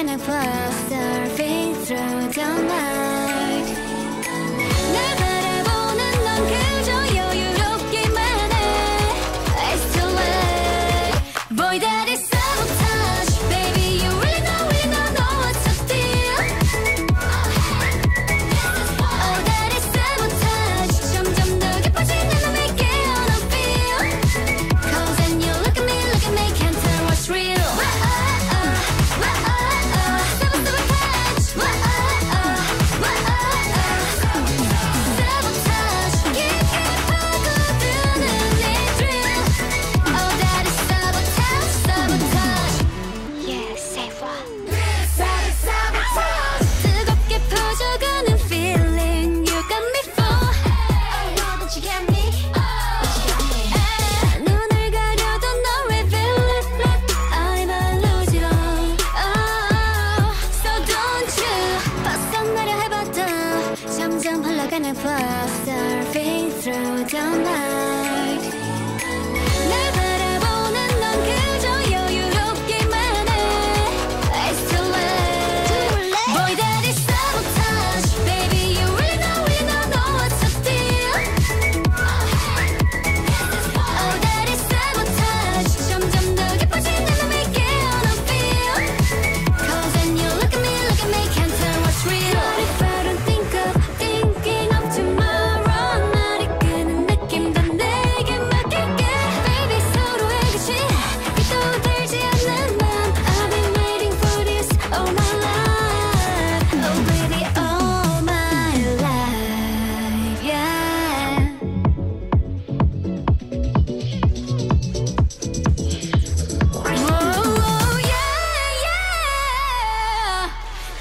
and I was surfing through the night. jump like an imposter, surfing through the night.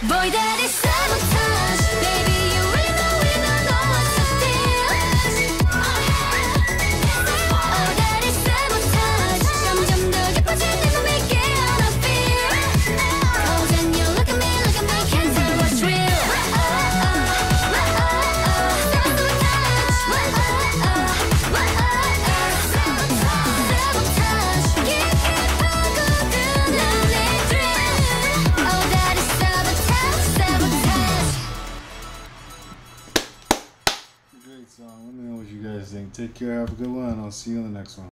Voy de So Let me know what you guys think. Take care. Have a good one. I'll see you in the next one.